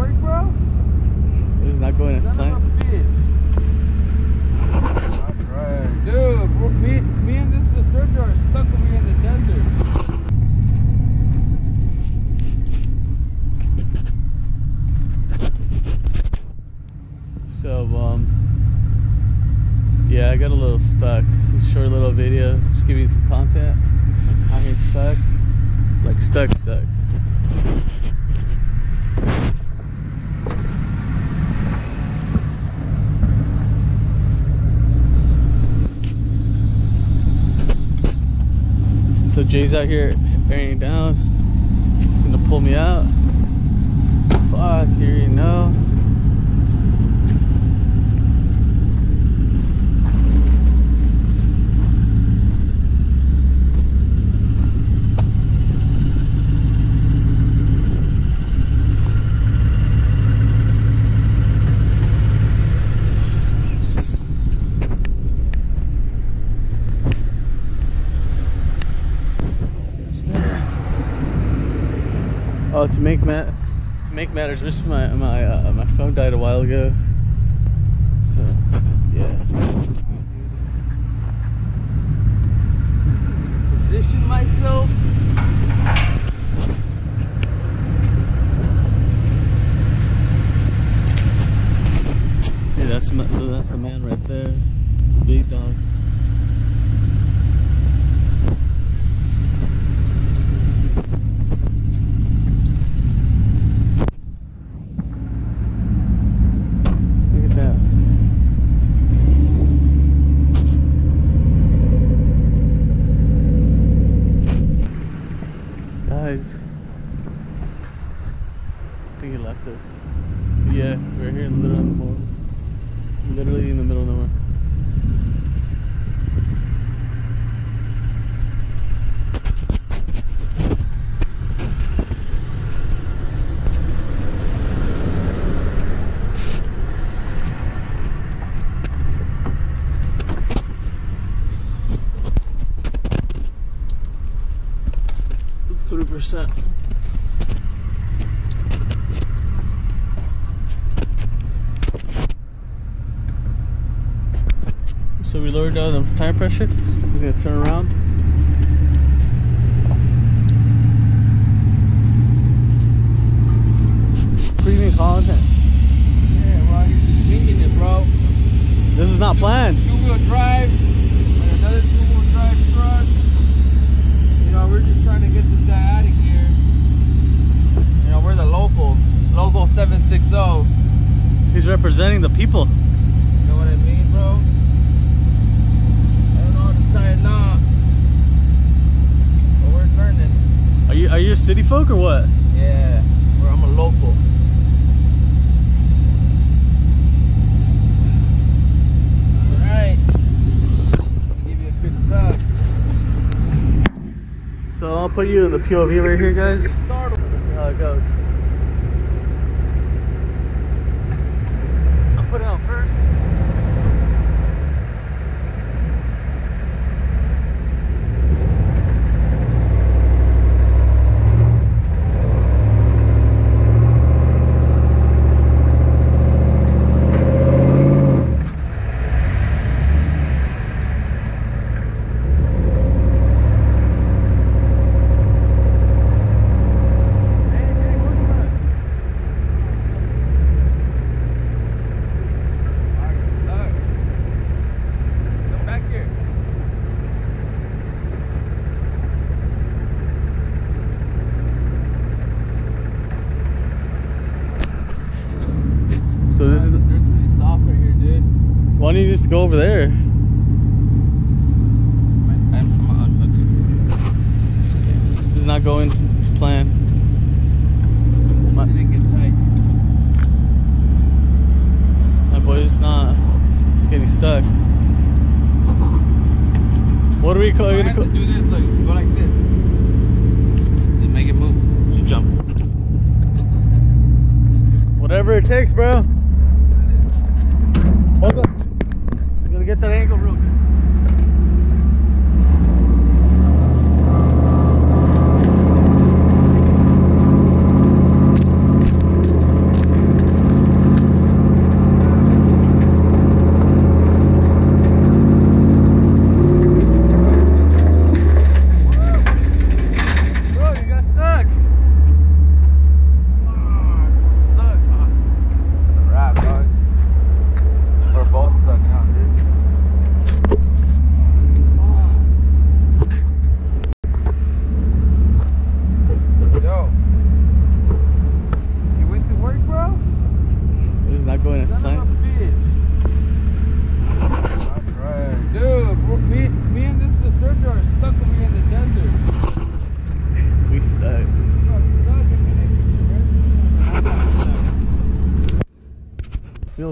work, bro? This is not going as Son of a planned. Dude, bro, me, me and this are stuck over here in the desert. So, um, yeah, I got a little stuck. Short little video, just give you some content. Here stuck, like stuck, stuck. Jay's out here bearing down. He's gonna pull me out. Fuck, here you know. Oh, to make mat to make matters worse, my my uh, my phone died a while ago. So, yeah. Position myself. Yeah, that's my, that's the man right there. It's a big dog. Look at that. Guys, I think he left us. Yeah, we're here in the middle. Literally in the middle of nowhere. Percent. So we lowered down the tire pressure. He's gonna turn around. Premium content. Yeah, well, he's just winging it, bro. This is not planned. Two-wheel drive and another two-wheel drive truck. You know, we're just trying to get this guy out of here. You know, we're the local, local 760. He's representing the people. know what I mean, bro? I don't know how to tie a knot. But we're learning. Are you are you a city folk or what? Yeah, I'm a local. Alright. Give you a good tug. So I'll put you in the POV right here, guys. See how it goes. I'll put it on first. Come back here. So this is. It's really soft right here, dude. Why don't you just go over there? I'm, I'm gonna unhook This is not going to plan. My, Did it get tight? my boy's not. He's getting stuck. What are we calling it? to do this, look, go like this. To make it move. You jump. Whatever it takes, bro. Hold on. I'm gonna get that angle real good. feel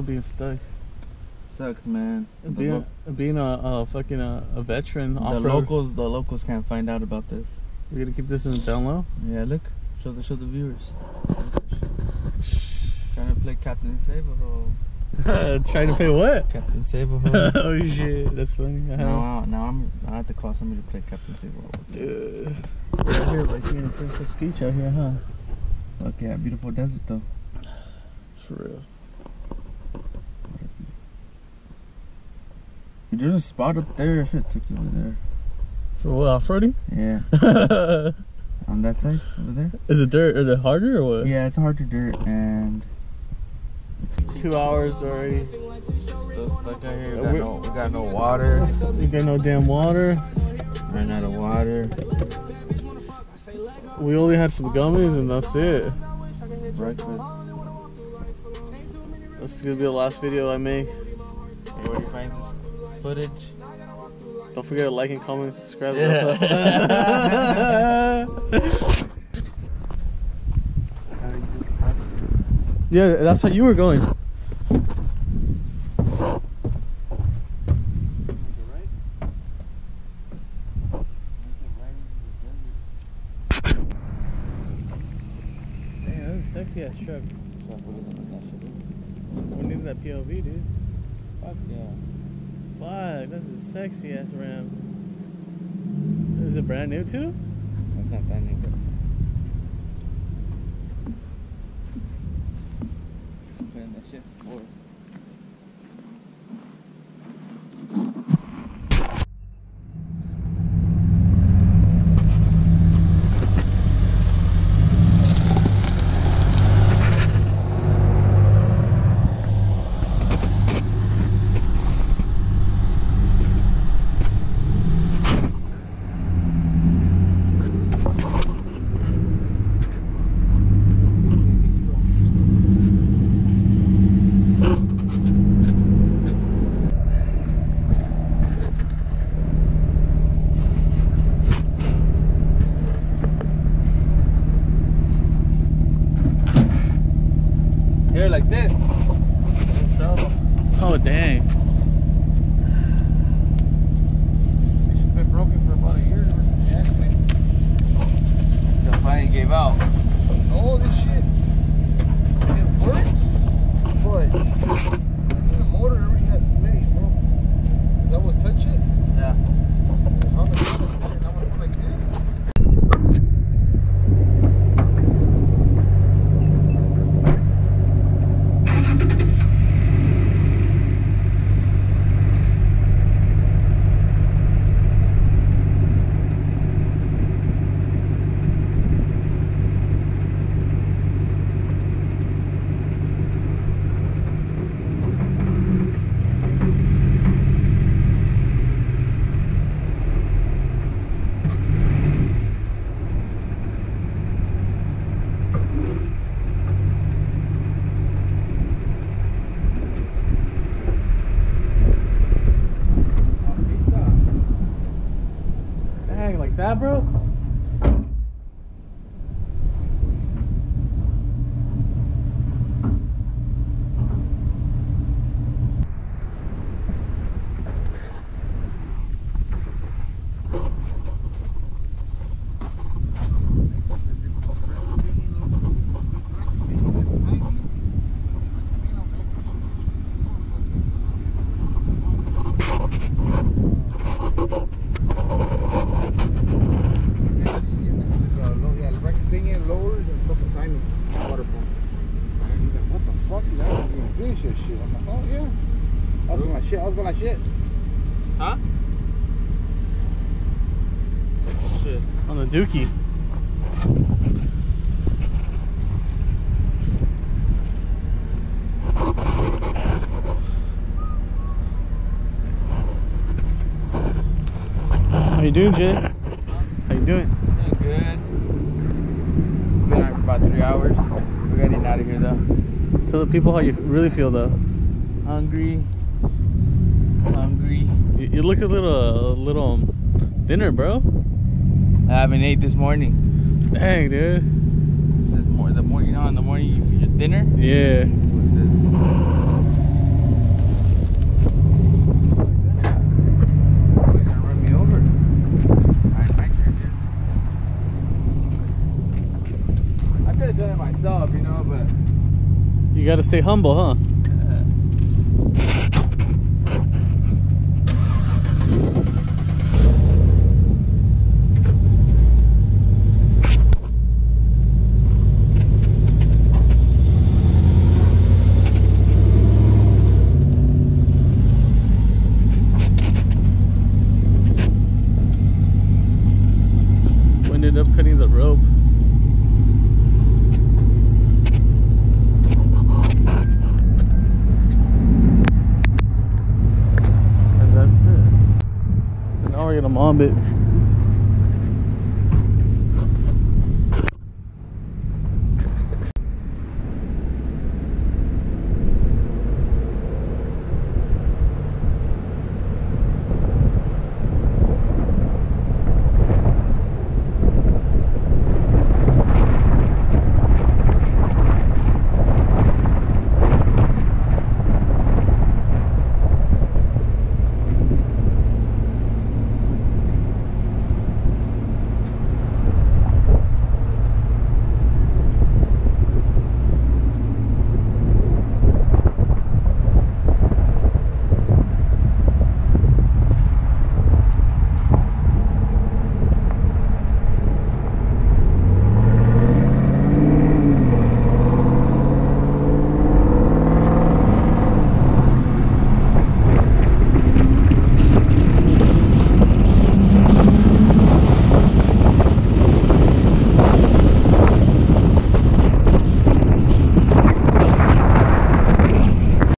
being stuck? Sucks, man. The, Being lo- being a, a fucking uh, a veteran. the off-road. locals, the locals can't find out about this. We gotta keep this in the down low. Yeah, look, show the show the viewers. Trying to play Captain Save-A-Ho. Trying to play what? Captain Save-A-Ho. oh shit, that's funny. Uh-huh. now, I- now I'm I have to call somebody to play Captain Save-A-Ho. Dude. We're out here like being in Princess Beach out here, huh? Look, yeah, beautiful desert though. For real. There's a spot up there. I should have took you over there. For what, off-roading? Yeah, on that side over there. Is it dirt? Is it harder or what? Yeah, it's hard to dirt and It's Two hours already. still stuck out here. We got no, we got no water. We got no damn water. Ran out of water. We only had some gummies and that's it. Breakfast. That's gonna be the last video I make. Everybody finds this footage. Don't forget to like and comment and subscribe. Yeah. yeah, that's how you were going. Damn, that's a sexy ass truck. We needed that POV, dude. Fuck yeah. Fuck, that's a sexy ass ram. Is it brand new too? Not nigga. Dang, like that, bro? Yeah, the record thing in lowers and fucking timing water pump. And he's like, what the fuck? You guys didn't your shit. I'm like, oh yeah. I was going like shit. I was going like shit. Huh? Shit. On the dookie. How you doing, Jay? How you doing? Doing good. Been out for about three hours. We're getting out of here though. Tell the people how you really feel, though. Hungry. Hungry. You, you look a little, a little um, thinner, bro. I haven't ate this morning. Dang, dude. This is more the more you know in the morning you feel dinner. Yeah. What's this? have done it myself, you know, but You gotta stay humble, huh? uh, We ended up cutting the rope. And that's it. So